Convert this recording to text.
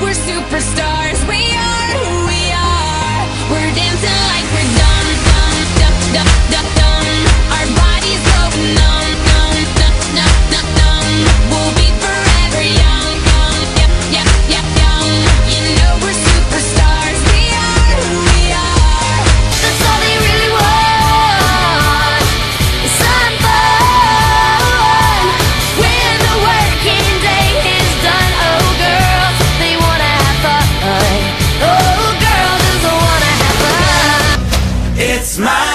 we're superstars. We It's my